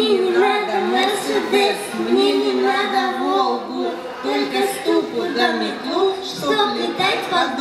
Мне не надо Мерседес, мне не надо Волгу, Только ступу да метлу, чтоб летать под.